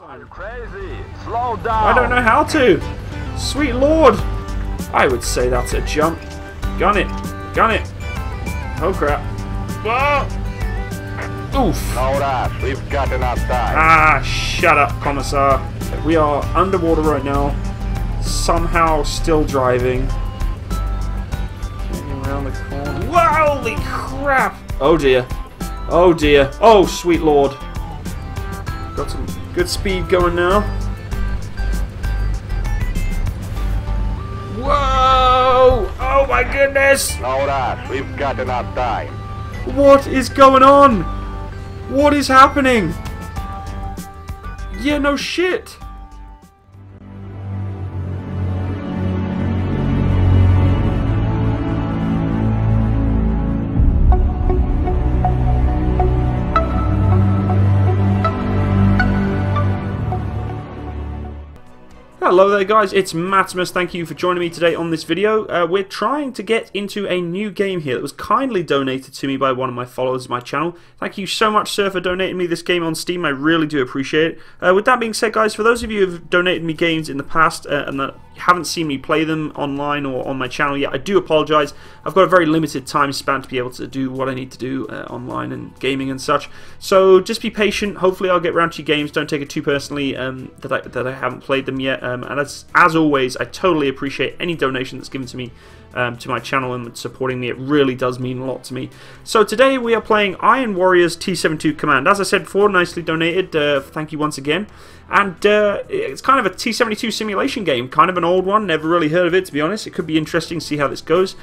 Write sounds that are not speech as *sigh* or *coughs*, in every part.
Are you crazy? Slow down. I don't know how to. Sweet lord. I would say that's a jump. Gun it. Gun it. Oh crap. Whoa. Oof. All right, we've got enough time. Ah, shut up, Commissar. We are underwater right now. Somehow still driving. Around the corner. Wow, holy crap! Oh dear. Oh dear. Oh, sweet lord. Got some good speed going now. Whoa! Oh my goodness! All right, we've got enough time. What is going on? What is happening? Yeah, no shit. Hello there guys, it's Matsimus, thank you for joining me today on this video. Uh, we're trying to get into a new game here that was kindly donated to me by one of my followers of my channel. Thank you so much sir for donating me this game on Steam, I really do appreciate it. Uh, with that being said guys, for those of you who have donated me games in the past uh, and that haven't seen me play them online or on my channel yet, I do apologise. I've got a very limited time span to be able to do what I need to do uh, online and gaming and such. So just be patient, hopefully I'll get around to your games, don't take it too personally um, that, I, that I haven't played them yet. Um, and as, as always, I totally appreciate any donation that's given to me um, to my channel and supporting me. It really does mean a lot to me. So today we are playing Iron Warriors T72 Command. As I said before, nicely donated. Uh, thank you once again. And uh, it's kind of a T72 simulation game. Kind of an old one. Never really heard of it, to be honest. It could be interesting to see how this goes.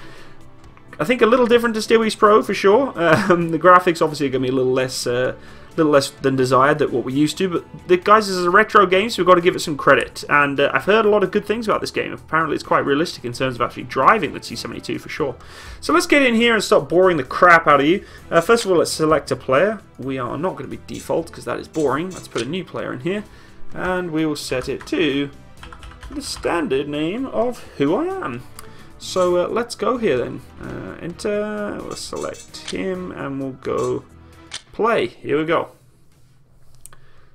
I think a little different to Steel Pro for sure. *laughs* Um, the graphics obviously are going to be a little less... Uh, little less than desired than what we used to, but the guys, this is a retro game, so we've got to give it some credit. And uh, I've heard a lot of good things about this game. Apparently, it's quite realistic in terms of actually driving the T72 for sure. So let's get in here and stop boring the crap out of you. Uh, first of all, let's select a player. We are not going to be default because that is boring. Let's put a new player in here, and we will set it to the standard name of who I am. So uh, let's go here then. Uh, enter, we'll select him, and we'll go play. Here we go.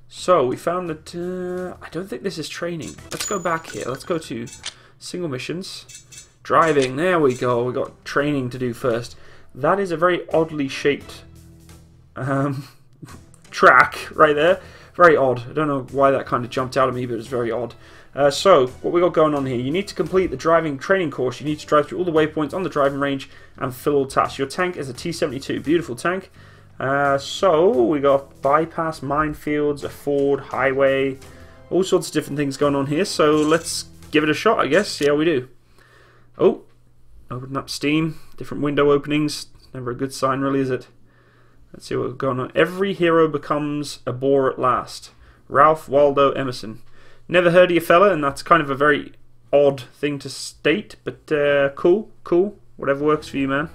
So we found that uh, I don't think this is training. Let's go back here. Let's go to single missions. Driving. There we go. We got training to do first. That is a very oddly shaped um, *laughs* track right there. Very odd. I don't know why that kind of jumped out at me, but it's very odd. Uh, so, what we got going on here, you need to complete the driving training course. You need to drive through all the waypoints on the driving range and fill all tasks. Your tank is a T-72. Beautiful tank. Uh, so we got bypass minefields, a ford, highway, all sorts of different things going on here. So let's give it a shot, I guess. See how we do. Oh, open up Steam. Different window openings. Never a good sign, really, is it? Let's see what's going on. Every hero becomes a bore at last. Ralph Waldo Emerson. Never heard of your fella, and that's kind of a very odd thing to state, but uh, cool, cool. Whatever works for you, man.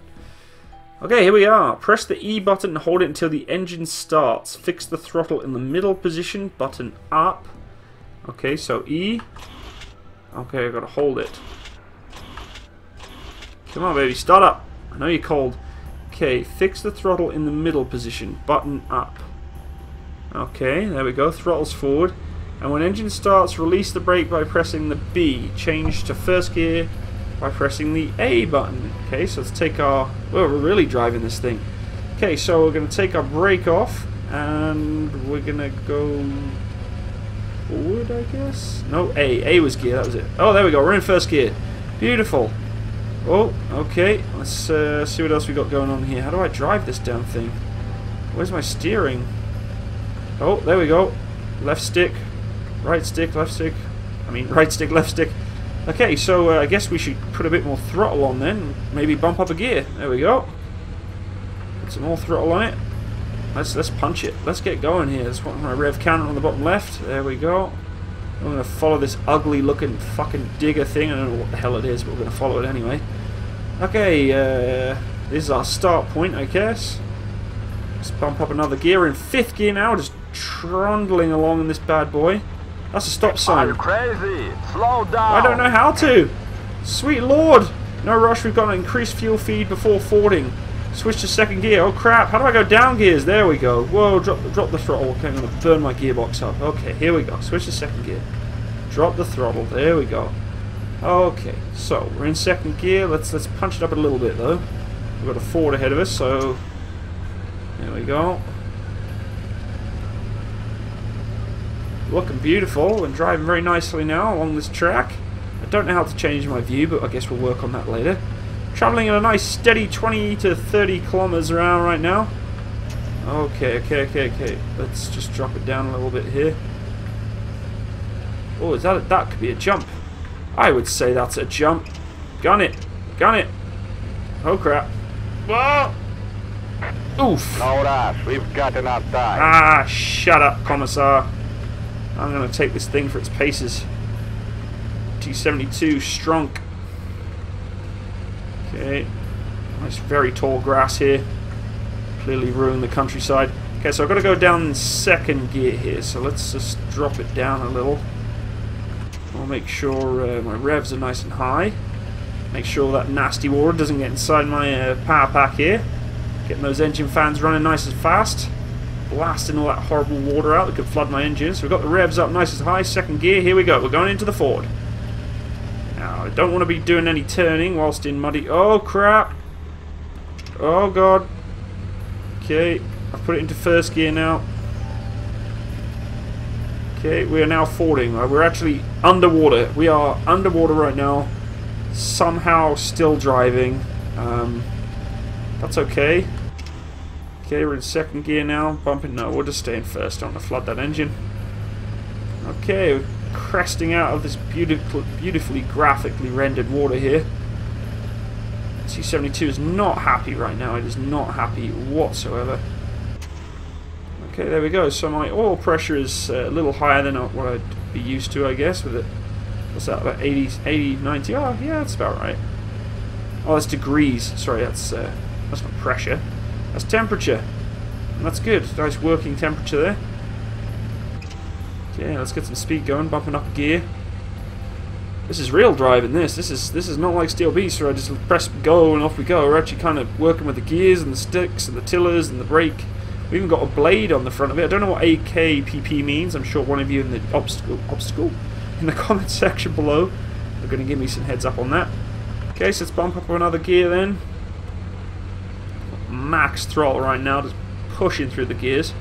Okay, here we are. Press the E button and hold it until the engine starts. Fix the throttle in the middle position, button up. Okay, so E. Okay, I've got to hold it. Come on, baby, start up. I know you're cold. Okay, fix the throttle in the middle position, button up. Okay, there we go, throttle's forward. And when engine starts, release the brake by pressing the B. Change to first gear by pressing the A button. Okay, so let's take our... Well, we're really driving this thing. Okay, so we're going to take our brake off, and we're going to go forward, I guess? No, A. A was gear, that was it. Oh, there we go, we're in first gear. Beautiful. Oh, okay, let's uh, see what else we got going on here. How do I drive this damn thing? Where's my steering? Oh, there we go. Left stick, right stick, left stick. I mean, right stick, left stick. Okay, so uh, I guess we should put a bit more throttle on then. Maybe bump up a gear. There we go. Put some more throttle on it. Let's let's punch it. Let's get going here. Let's put my rev counter on the bottom left. There we go. I'm going to follow this ugly looking fucking digger thing. I don't know what the hell it is, but we're going to follow it anyway. Okay, uh, this is our start point, I guess. Let's bump up another gear in fifth gear now, just trundling along in this bad boy. That's a stop sign. Are crazy? Slow down. I don't know how to. Sweet lord. No rush, we've got an increased fuel feed before fording. Switch to second gear. Oh crap! How do I go down gears? There we go. Whoa! Drop drop the throttle. Okay, I'm gonna burn my gearbox up. Okay, here we go. Switch to second gear. Drop the throttle. There we go. Okay, so we're in second gear. Let's let's punch it up a little bit though. We've got a ford ahead of us, so there we go. Looking beautiful and driving very nicely now along this track. I don't know how to change my view, but I guess we'll work on that later. Travelling at a nice steady 20 to 30 kilometers an hour right now. Okay, okay, okay, okay. Let's just drop it down a little bit here. Oh, is that a, that could be a jump? I would say that's a jump. Gun it, gun it. Oh crap! Whoa! Oof! Rush. We've got enough time. Ah, shut up, Commissar. I'm going to take this thing for its paces. T-72, Strunk. Okay. Nice, very tall grass here. Clearly ruined the countryside. Okay, so I've got to go down second gear here, so let's just drop it down a little. I'll make sure uh, my revs are nice and high. Make sure that nasty water doesn't get inside my uh, power pack here. Getting those engine fans running nice and fast blasting all that horrible water out that could flood my engine. So we've got the revs up nice and high, second gear, here we go, we're going into the ford. Now, I don't want to be doing any turning whilst in muddy... Oh, crap! Oh, God. Okay, I've put it into first gear now. Okay, we are now fording. Uh, We're actually underwater. We are underwater right now. Somehow still driving. Um, that's okay. Okay, we're in second gear now. Bumping, no, we'll just stay in first. Don't want to flood that engine. Okay, we're cresting out of this beautiful, beautifully graphically rendered water here. T-72 is not happy right now. It is not happy whatsoever. Okay, there we go. So my oil pressure is uh, a little higher than what I'd be used to, I guess, with it. What's that, about 80, 80 90? Oh, yeah, that's about right. Oh, that's degrees. Sorry, that's, uh, that's not pressure. That's temperature. And that's good. Nice working temperature there. Okay, let's get some speed going, bumping up gear. This is real driving this. This is this is not like Steel Beast where I just press go and off we go. We're actually kind of working with the gears and the sticks and the tillers and the brake. We even got a blade on the front of it. I don't know what AKPP means. I'm sure one of you in the obstacle obstacle in the *laughs* comment section below are going to give me some heads up on that. Okay, so let's bump up another gear then max throttle right now, just pushing through the gears.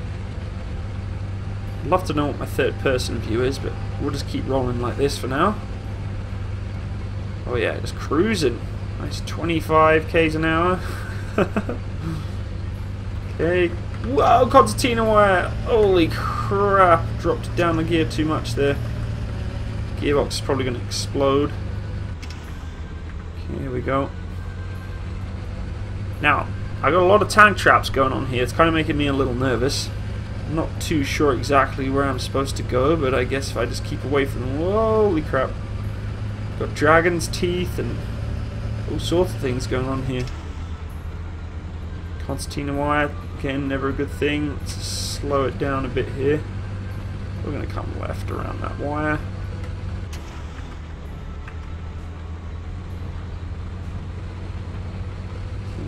I'd love to know what my third person view is, but we'll just keep rolling like this for now. Oh yeah, just cruising. Nice 25 k's an hour. *laughs* okay. Whoa, concertina wire! Holy crap! Dropped down the gear too much there. Gearbox is probably going to explode. Okay, here we go. Now, I got a lot of tank traps going on here. It's kind of making me a little nervous. I'm not too sure exactly where I'm supposed to go, but I guess if I just keep away from them... Holy crap. Got dragon's teeth and all sorts of things going on here. Concertina wire, again, never a good thing. Let's slow it down a bit here. We're going to come left around that wire.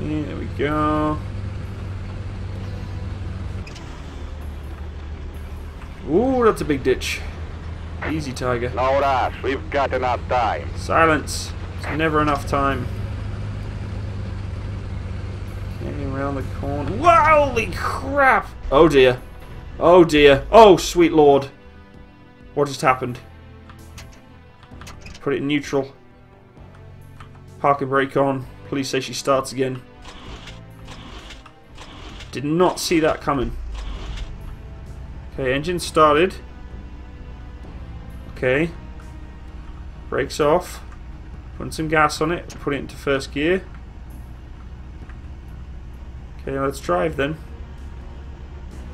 Yeah, there we go. Ooh, that's a big ditch. Easy, Tiger. No rush. We've got enough time. Silence. It's never enough time. Okay, around the corner. Holy crap! Oh dear. Oh dear. Oh, sweet lord. What just happened? Put it in neutral. Parking brake on. Please say she starts again. Did not see that coming. Okay, engine started. Okay. Brakes off. Putting some gas on it. Put it into first gear. Okay, let's drive then.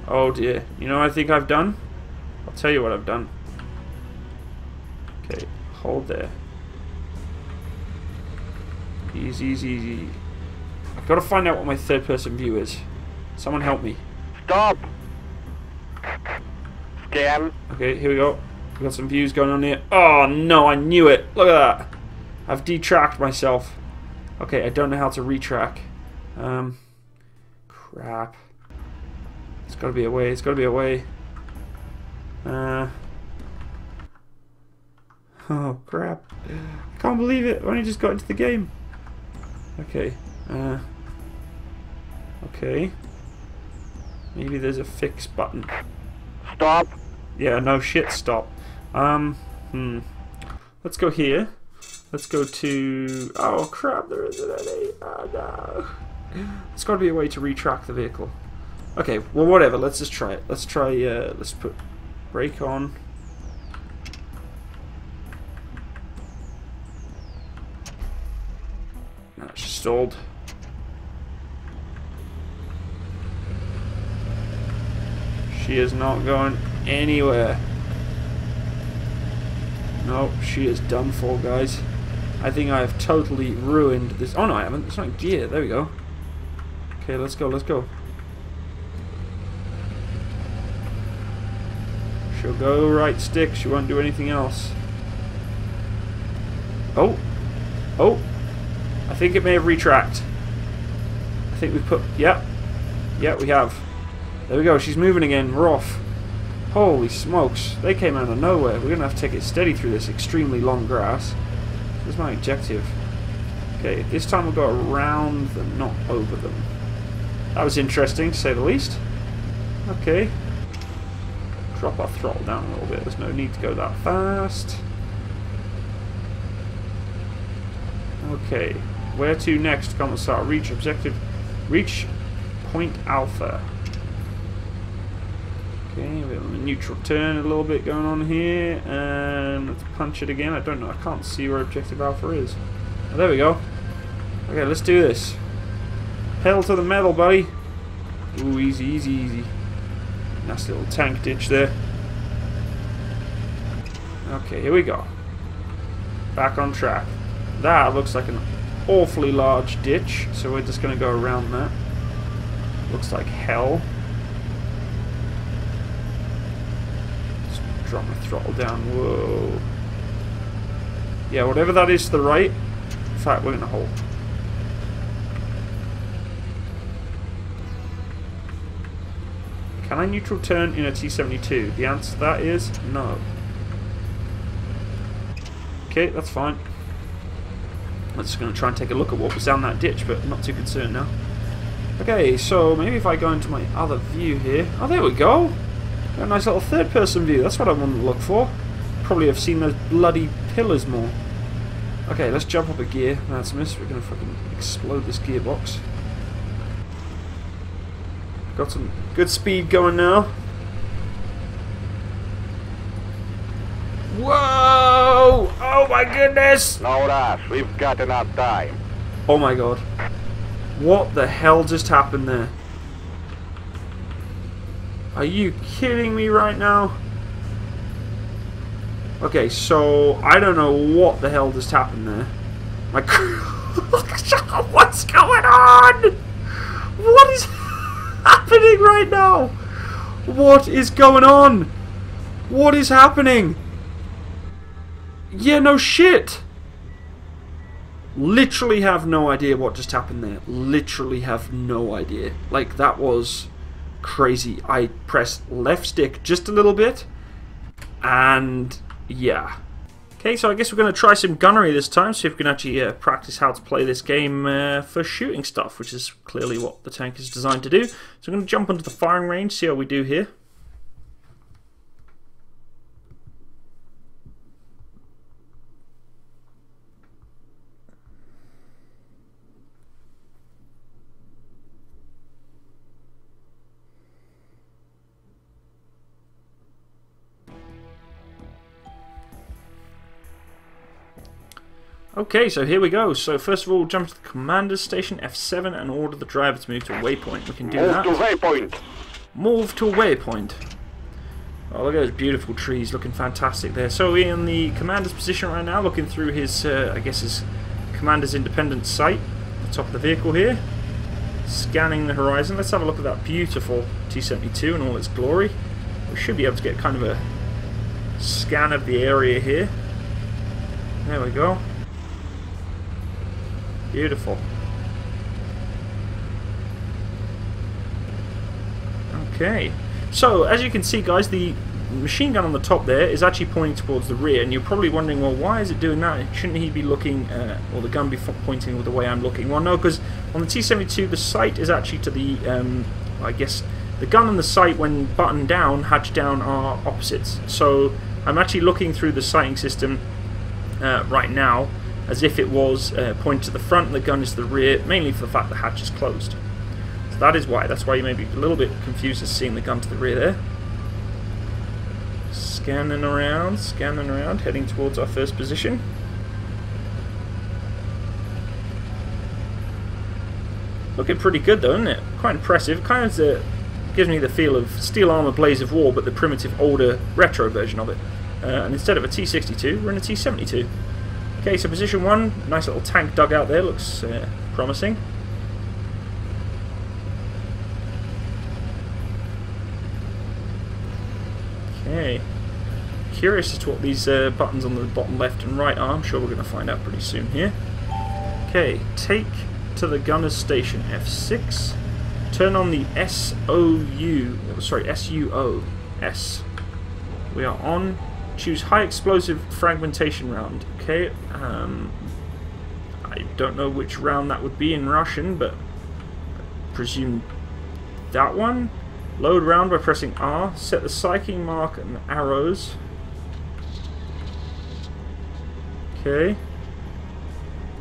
Oh dear. You know what I think I've done? I'll tell you what I've done. Okay, hold there. Easy, easy, easy. I've got to find out what my third person view is. Someone help me. Stop. Scan. Okay, here we go. We've got some views going on here. Oh no, I knew it. Look at that. I've detracked myself. Okay, I don't know how to retrack. Um, crap. It's gotta be a way, it's gotta be a way. Uh. Oh, crap. I can't believe it. I only just got into the game. Okay. Uh. Okay. Maybe there's a fix button. Stop. Yeah, no shit, stop. Um, hmm. Let's go here. Let's go to... Oh crap, there isn't any. Oh no. There's got to be a way to retrack the vehicle. Okay, well whatever, let's just try it. Let's try, uh, let's put brake on. No, it's stalled. She is not going anywhere. No, she is done for, guys. I think I have totally ruined this. Oh no, I haven't. It's not gear. There we go. Okay, let's go, let's go. She'll go right stick. She won't do anything else. Oh. Oh. I think it may have retracked. I think we put... Yep. Yep, we have. There we go. She's moving again. We're off. Holy smokes. They came out of nowhere. We're going to have to take it steady through this extremely long grass. That's my objective. Okay, this time we'll go around them, not over them. That was interesting, to say the least. Okay. Drop our throttle down a little bit. There's no need to go that fast. Okay. Where to next, Commissar? Reach objective. Reach point alpha. A neutral turn a little bit going on here, and let's punch it again. I don't know, I can't see where objective alpha is. Oh, there we go. Okay, let's do this. Hell to the metal, buddy. Ooh, easy, easy, easy. Nice little tank ditch there. Okay, here we go. Back on track. That looks like an awfully large ditch, so we're just going to go around that. Looks like hell. drop my throttle down. Whoa. Yeah, whatever that is to the right. In fact, we're going to hold. Can I neutral turn in a T-72? The answer to that is no. Okay, that's fine. I'm just going to try and take a look at what was down that ditch, but I'm not too concerned now. Okay, so maybe if I go into my other view here... Oh, there we go! A nice little third-person view. That's what I want to look for. Probably have seen those bloody pillars more. Okay, let's jump up a gear. That's a miss. We're going to fucking explode this gearbox. Got some good speed going now. Whoa! Oh my goodness! No rush. We've got enough time. Oh my god. What the hell just happened there? Are you kidding me right now? Okay, so I don't know what the hell just happened there. My *laughs* what's going on? What is *laughs* happening right now? What is going on? What is happening? Yeah, no shit. Literally have no idea what just happened there. Literally have no idea. Like, that was crazy. I press left stick just a little bit, and yeah. Okay, so I guess we're going to try some gunnery this time, see if we can actually uh, practice how to play this game uh, for shooting stuff, which is clearly what the tank is designed to do. So I'm going to jump onto the firing range, see how we do here. Okay, so here we go. So first of all, jump to the commander's station, F7, and order the driver to move to waypoint. We can do Move that. to waypoint. Move to a waypoint. Oh, look at those beautiful trees, looking fantastic there. So we're in the commander's position right now, looking through his, uh, I guess his commander's independent sight, the top of the vehicle here. Scanning the horizon. Let's have a look at that beautiful T-72 in all its glory. We should be able to get kind of a scan of the area here. There we go. Beautiful. Okay. So, as you can see, guys, the machine gun on the top there is actually pointing towards the rear, and you're probably wondering, well, why is it doing that? Shouldn't he be looking, uh, or the gun be pointing the way I'm looking? Well, no, because on the T-72, the sight is actually to the, um, I guess, the gun and the sight, when buttoned down, hatch down, are opposites. So, I'm actually looking through the sighting system uh, right now, as if it was uh, pointed to the front and the gun is to the rear, mainly for the fact the hatch is closed. So that is why. That's why you may be a little bit confused as seeing the gun to the rear there. Scanning around, scanning around, heading towards our first position. Looking pretty good though, isn't it? Quite impressive. Kind of gives me the feel of Steel Armor Blaze of War, but the primitive, older, retro version of it. Uh, and instead of a T-62, we're in a T-72. Okay, so position one, nice little tank dugout there, looks uh, promising. Okay. Curious as to what these uh, buttons on the bottom left and right are. I'm sure we're going to find out pretty soon here. Okay, take to the gunner's station F6. Turn on the SOU, sorry, SUO. S. We are on. Choose high explosive fragmentation round. Okay, um, I don't know which round that would be in Russian, but I presume that one. Load round by pressing R. Set the psyching mark and arrows. Okay.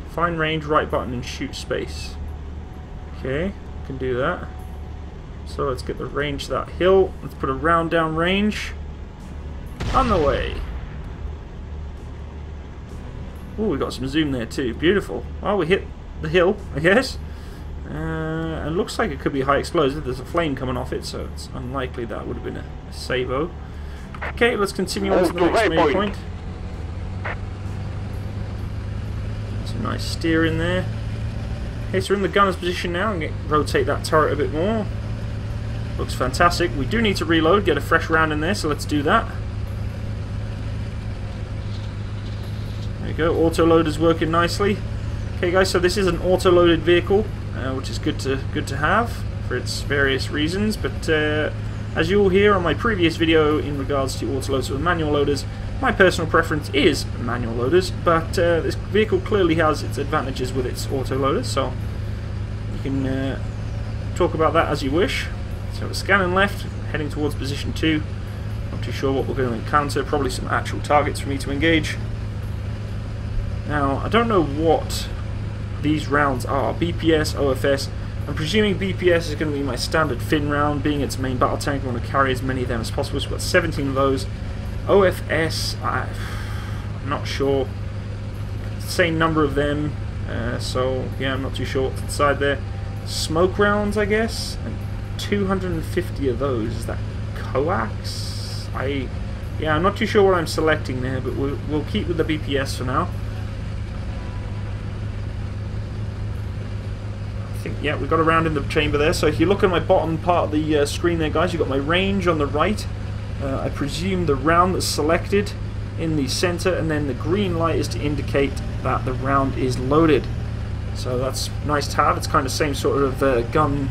Find range, right button, and shoot space. Okay, can do that. So let's get the range to that hill. Let's put a round down range. On the way. Oh, we got some zoom there too. Beautiful. Oh, we hit the hill, I guess. Uh, and looks like it could be high explosive. There's a flame coming off it, so it's unlikely that would have been a, a sabot. Okay, let's continue on to the next main point. Some nice steer in there. Okay, so we're in the gunner's position now and get, rotate that turret a bit more. Looks fantastic. We do need to reload, get a fresh round in there, so let's do that. There you go, auto-loader's working nicely. Okay guys, so this is an auto-loaded vehicle, uh, which is good to good to have for its various reasons, but uh, as you will hear on my previous video in regards to auto-loaders with manual loaders, my personal preference is manual loaders, but uh, this vehicle clearly has its advantages with its auto-loaders, so you can uh, talk about that as you wish. So we're scanning left, heading towards position 2. Not too sure what we're going to encounter, probably some actual targets for me to engage. Now, I don't know what these rounds are. BPS, OFS. I'm presuming BPS is going to be my standard fin round, being its main battle tank. I want to carry as many of them as possible. So we've got 17 of those. OFS, I, I'm not sure. Same number of them. Uh, so, yeah, I'm not too sure what's inside there. Smoke rounds, I guess. And 250 of those. Is that coax? I, yeah, I'm not too sure what I'm selecting there, but we'll, we'll keep with the BPS for now. I think, yeah, we've got a round in the chamber there. So if you look at my bottom part of the uh, screen there, guys, you've got my range on the right. Uh, I presume the round that's selected in the center, and then the green light is to indicate that the round is loaded. So that's nice to have. It's kind of the same sort of uh, gun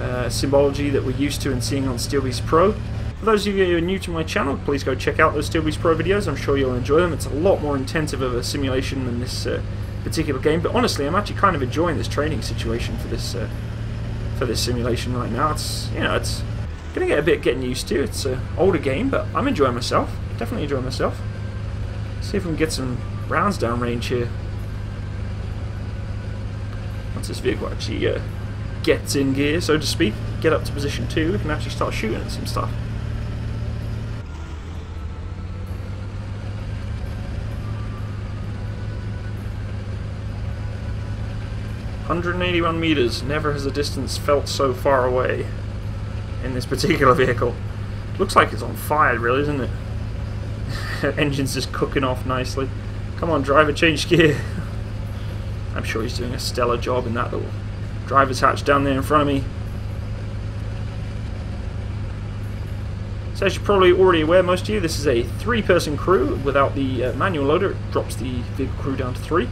uh, symbology that we're used to and seeing on Steel Beast Pro. For those of you who are new to my channel, please go check out those Steel Beast Pro videos. I'm sure you'll enjoy them. It's a lot more intensive of a simulation than this uh, particular game. But honestly, I'm actually kind of enjoying this training situation for this uh, for this simulation right now. It's you know it's gonna get a bit getting used to. It's an older game, but I'm enjoying myself. Definitely enjoying myself. See if we can get some rounds down range here. Once this vehicle actually uh, gets in gear, so to speak, get up to position 2, we can actually start shooting at some stuff. Hundred and eighty-one meters. Never has a distance felt so far away in this particular vehicle. Looks like it's on fire, really, doesn't it? *laughs* Engine's just cooking off nicely. Come on, driver, change gear. *laughs* I'm sure he's doing a stellar job in that little driver's hatch down there in front of me. So as you're probably already aware, most of you, this is a three-person crew. Without the uh, manual loader, it drops the vehicle crew down to three.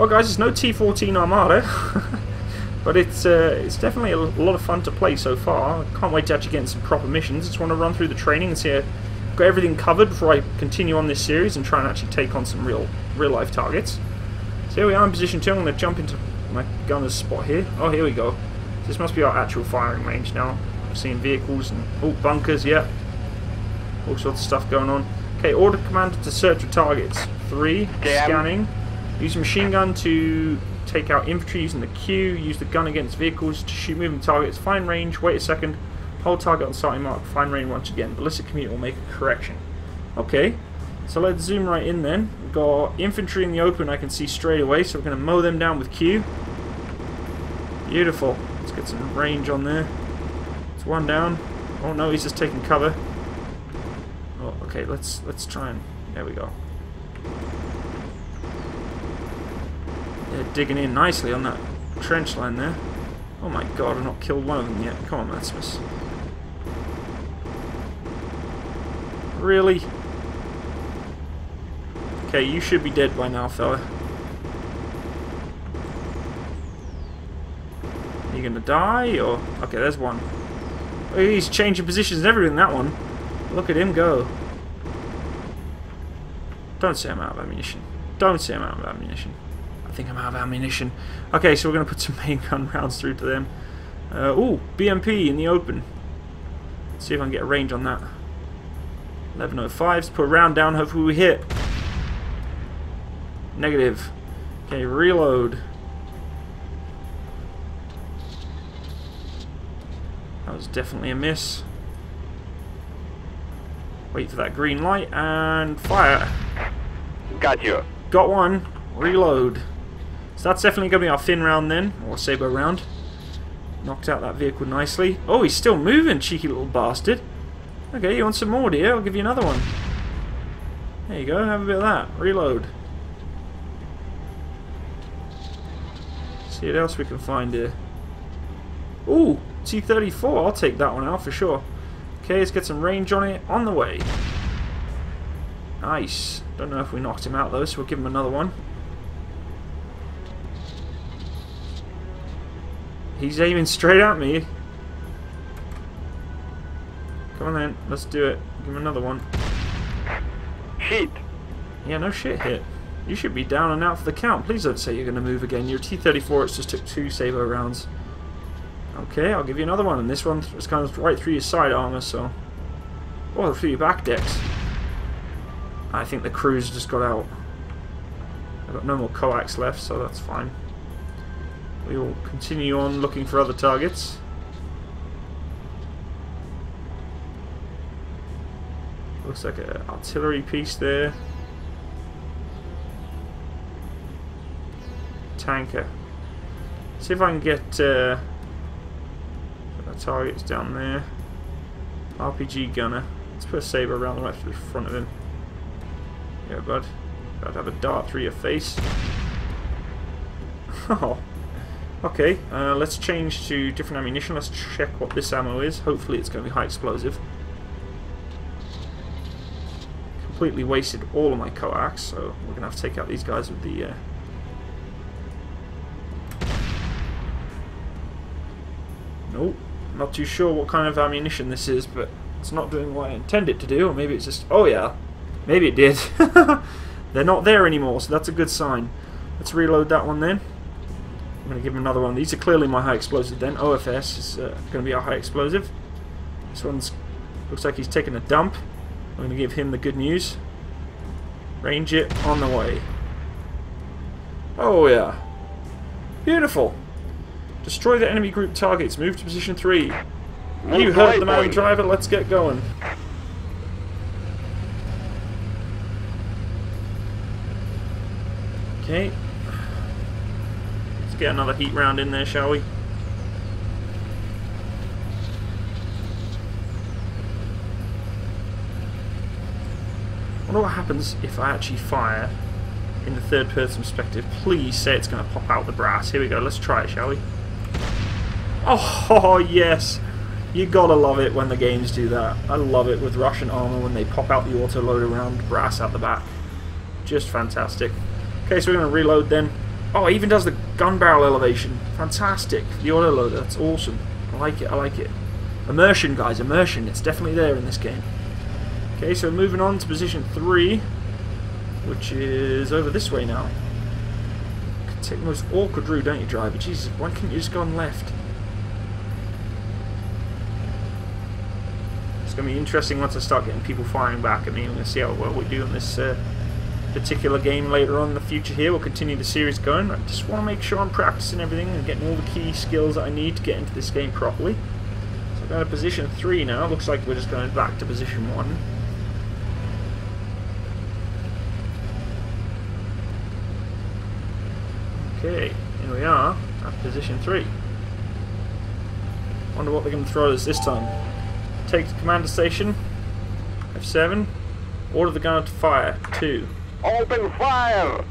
Well, guys, it's no T14 Armata, *laughs* but it's uh, it's definitely a lot of fun to play so far. Can't wait to actually get in some proper missions. Just want to run through the training and see I've got everything covered before I continue on this series and try and actually take on some real real life targets. So here we are in position two. I'm going to jump into my gunner's spot here. Oh, here we go. This must be our actual firing range now. I'm seeing vehicles and oh bunkers. Yeah, all sorts of stuff going on. Okay, order commander to search for targets. Three Scan. scanning. Use machine gun to take out infantry using the Q. Use the gun against vehicles to shoot moving targets. Find range. Wait a second. Hold target on starting mark. Find range once again. Ballistic computer will make a correction. Okay, so let's zoom right in then. We've got infantry in the open I can see straight away, so we're going to mow them down with Q. Beautiful. Let's get some range on there. It's one down. Oh no, he's just taking cover. Oh, okay, let's let's try and there we go. They're digging in nicely on that trench line there. Oh my god, I've not killed one of them yet. Come on, Matsimus. Really? Okay, you should be dead by now, fella. Are you gonna die, or... Okay, there's one. Oh, he's changing positions and everything, that one. Look at him go. Don't say I'm out of ammunition. Don't say I'm out of ammunition. Think I'm out of ammunition. Okay, so we're going to put some *laughs* main gun rounds through to them. Uh, ooh, BMP in the open. Let's see if I can get a range on that. 1105s, put a round down, hopefully we hit. Negative. Okay, reload. That was definitely a miss. Wait for that green light and fire. Got you. Got one. Reload. So that's definitely going to be our fin round then, or sabot round. Knocked out that vehicle nicely. Oh, he's still moving, cheeky little bastard. Okay, you want some more, dear? I'll give you another one. There you go, have a bit of that. Reload. See what else we can find here. Ooh, T-34. I'll take that one out for sure. Okay, let's get some range on it. On the way. Nice. Don't know if we knocked him out though, so we'll give him another one. He's aiming straight at me. Come on then, let's do it. Give him another one. Shit. Yeah, no shit hit. You should be down and out for the count. Please don't say you're going to move again. Your T-34 it's just took two Sabot rounds. Okay, I'll give you another one. And this one was kind of right through your side armor, so... Oh, through your back decks. I think the crew's just got out. I've got no more coax left, so that's fine. We will continue on looking for other targets. Looks like an artillery piece there. Tanker. See if I can get uh, the targets down there. RPG gunner. Let's put a sabot around the right through the front of him. Yeah, bud. To have a dart through your face. *laughs* Oh. Okay, uh, let's change to different ammunition. Let's check what this ammo is. Hopefully it's going to be high explosive. Completely wasted all of my coax, so we're going to have to take out these guys with the... Uh... Nope, not too sure what kind of ammunition this is, but it's not doing what I intend it to do, or maybe it's just... Oh yeah, maybe it did. *laughs* They're not there anymore, so that's a good sign. Let's reload that one then. I'm going to give him another one. These are clearly my high explosive then. OFS is uh, going to be our high explosive. This one's looks like he's taking a dump. I'm going to give him the good news. Range it on the way. Oh yeah. Beautiful. Destroy the enemy group targets. Move to position 3. You heard the boy. driver. Let's get going. Okay. Get another heat round in there, shall we? I wonder what happens if I actually fire in the third person perspective. Please say it's going to pop out the brass. Here we go. Let's try it, shall we? Oh, *laughs* yes. You gotta love it when the games do that. I love it with Russian armor when they pop out the auto loader round brass out the back. Just fantastic. Okay, so we're going to reload then. Oh, it even does the gun barrel elevation. Fantastic. The auto loader. That's awesome. I like it. I like it. Immersion, guys. Immersion. It's definitely there in this game. Okay, so moving on to position three, which is over this way now. Take the most awkward route, don't you, driver? Jesus, why couldn't you just go on left? It's going to be interesting once I start getting people firing back at me. I'm going to see how well we do in this uh, particular game later on in the future here. We'll continue the series going. I just want to make sure I'm practicing everything and getting all the key skills that I need to get into this game properly. So going to position 3 now. Looks like we're just going back to position 1. Okay, here we are at position 3. Wonder what they're going to throw us this time. Take the commander station. F7. Order the gunner to fire. 2. Open fire!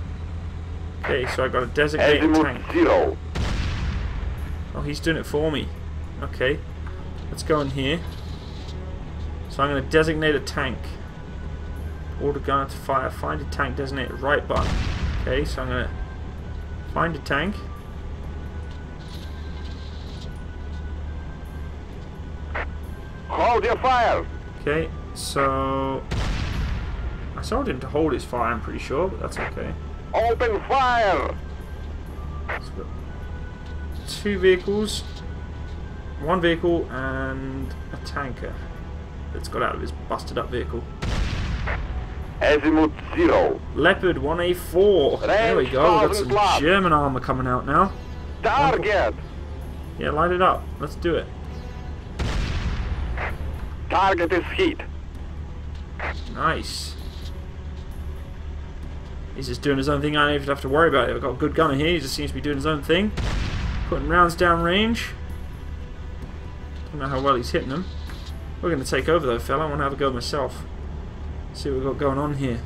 Okay, so I've got a designated Azimuth tank. zero. Oh, he's doing it for me. Okay. Let's go in here. So I'm going to designate a tank. Order gunner to fire. Find a tank. Designate right button. Okay, so I'm going to find a tank. Hold your fire! Okay, so... I told him to hold his fire, I'm pretty sure, but that's okay. Open fire! So two vehicles, one vehicle, and a tanker that's got out of his busted up vehicle. Azimuth zero. Leopard 1A4. There we go. We've got some Range German armor coming out now. Target! Yeah, light it up. Let's do it. Target is hit. Nice. He's just doing his own thing. I don't even have to worry about it. I've got a good gunner here. He just seems to be doing his own thing. Putting rounds down range. Don't know how well he's hitting them. We're going to take over though, fella. I want to have a go myself. See what we've got going on here.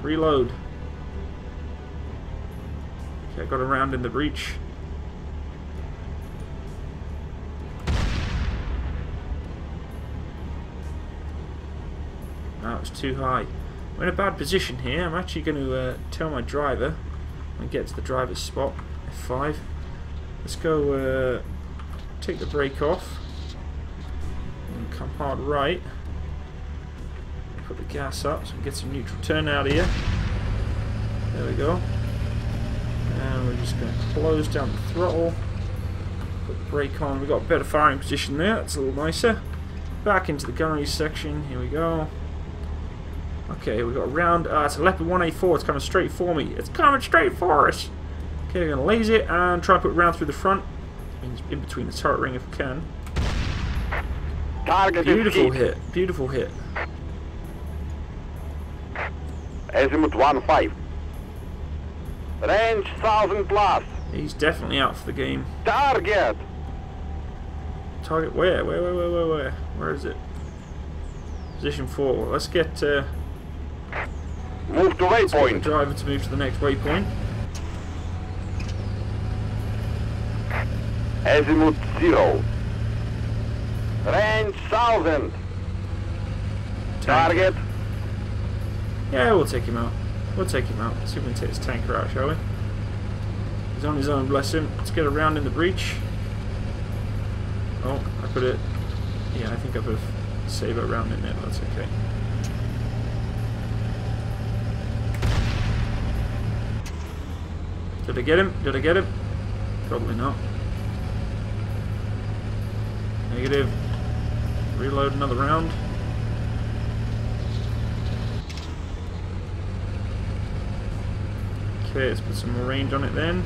Reload. Okay, got a round in the breech. No, it's too high. We're in a bad position here. I'm actually going to uh, tell my driver and get to the driver's spot. F5. Let's go uh, take the brake off and come hard right. Put the gas up so we get some neutral turn out of here. There we go. And we're just going to close down the throttle. Put the brake on. We've got a better firing position there. That's a little nicer. Back into the gunnery section. Here we go. Okay, we've got a round. Uh, it's a Leopard 1A4. It's coming straight for me. It's coming straight for us. Okay, we're going to laser it and try to put round through the front. In, in between the turret ring if we can. Target Beautiful hit. Beautiful hit. Azimuth one five. Range thousand plus. He's definitely out for the game. Target! Target where? Where, where, where, where, where? Where is it? Position 4. Let's get uh, Move to let's the waypoint. driver to move to the next waypoint. Azimuth zero. Range thousand. Target. Yeah, we'll take him out. We'll take him out. See if we can take this tanker out, shall we? He's on his own, bless him. Let's get around in the breech. Oh, I put it... Yeah, I think I put a save it around in there, but that's okay. Did I get him? Did I get him? Probably not. Negative. Reload another round. Okay, let's put some more range on it then.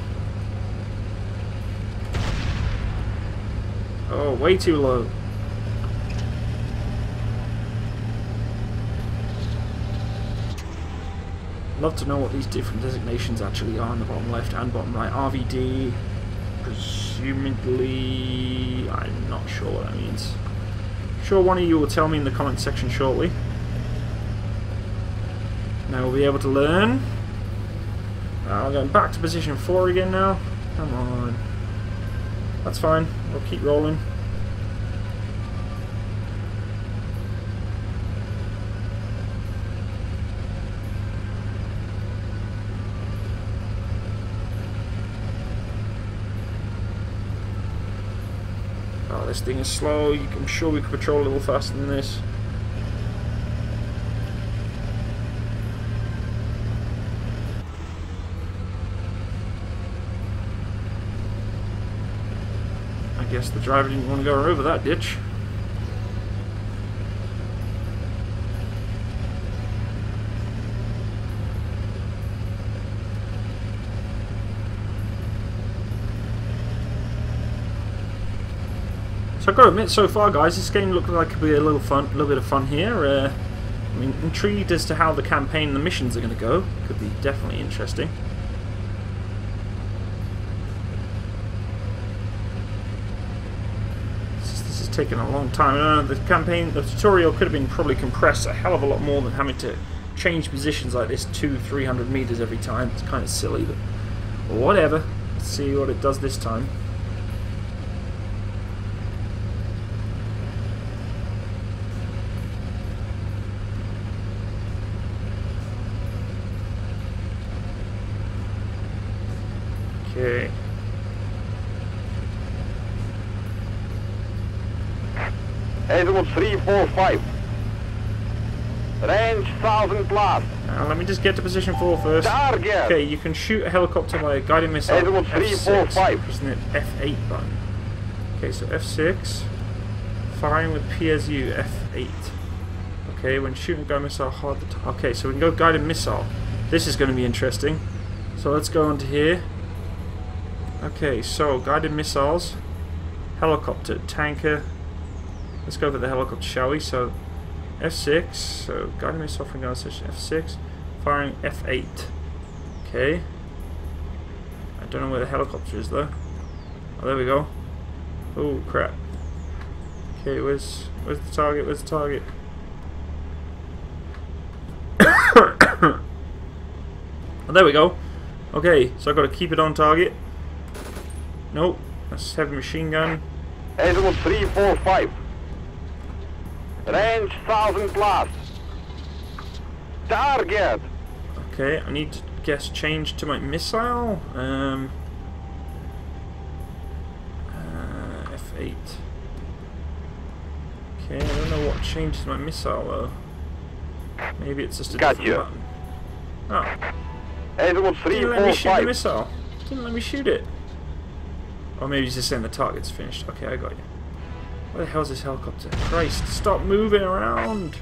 Oh, way too low. Love to know what these different designations actually are on the bottom left and bottom right. RVD, presumably, I'm not sure what that means. Sure, one of you will tell me in the comment section shortly. Now we'll be able to learn. Uh, we're going back to position 4 again now. Come on. That's fine. We'll keep rolling. Oh, this thing is slow. I'm sure we could patrol a little faster than this. I guess the driver didn't want to go over that ditch. So I've got to admit, so far, guys, this game looks like it could be a little fun, a little bit of fun here. Uh, I mean, intrigued as to how the campaign and the missions are going to go. Could be definitely interesting. This is, this is taking a long time. Uh, the campaign, the tutorial could have been probably compressed a hell of a lot more than having to change positions like this two, three hundred meters every time. It's kind of silly, but whatever. Let's see what it does this time. Okay. Azimuth 345. Range 1000 plus. Now, let me just get to position 4 first. Target. Okay, you can shoot a helicopter by a guided missile. Four, F6. Pressing the F8 button. Okay, so F6. Firing with PSU, F8. Okay, when shooting a guided missile, hard Okay, so we can go guided missile. This is going to be interesting. So let's go onto here. Okay, so guided missiles, helicopter, tanker. Let's go for the helicopter, shall we? So F6, so guided missile from guided station F6, firing F8. Okay. I don't know where the helicopter is though. Oh, there we go. Oh crap. Okay, where's where's the target? Where's the target? *coughs* oh, there we go. Okay, so I've got to keep it on target. Nope, that's heavy machine gun. Azimuth 345. Range 1000 plus. Target. Okay, I need to guess change to my missile. Um, uh, F8. Okay, I don't know what changes my missile though. Maybe it's just a Gotcha. different button. Oh, Azimuth didn't let me shoot the missile. Didn't let me shoot it. Or maybe it's just saying the target's finished. Okay, I got you. Where the hell's this helicopter? Christ, stop moving around!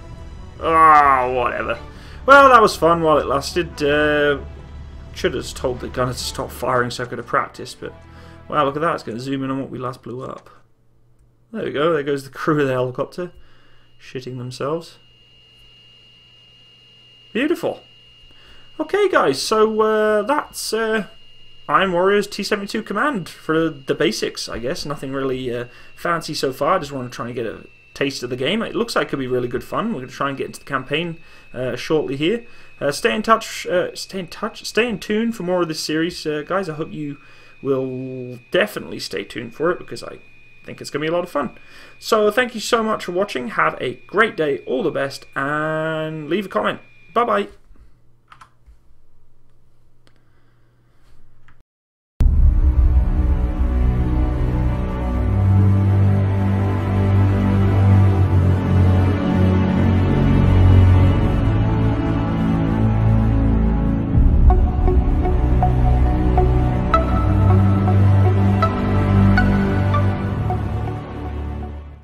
Ah, whatever. Well, that was fun while it lasted. Uh, should have told the gunner to stop firing so I could have practiced, but wow, look at that. It's going to zoom in on what we last blew up. There we go. There goes the crew of the helicopter, shitting themselves. Beautiful. Okay, guys. So uh, that's uh, Iron Warriors T72 Command for the basics, I guess. Nothing really uh, fancy so far. I just want to try and get a taste of the game. It looks like it could be really good fun. We're going to try and get into the campaign uh, shortly here. Uh, stay in touch. Uh, stay in touch. Stay in tune for more of this series, uh, guys. I hope you will definitely stay tuned for it because I think it's going to be a lot of fun. So thank you so much for watching. Have a great day. All the best, and leave a comment. Bye bye.